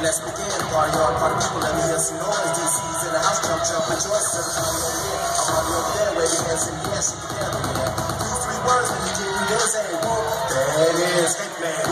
Let's begin. Party on, party people, let me hear some noise. DC's in the house, come jump and join us. Every time you're here, I'm on your bed, waving hands and the together. shake. Two, three words, when you give me this, and one that is it is, Hitman.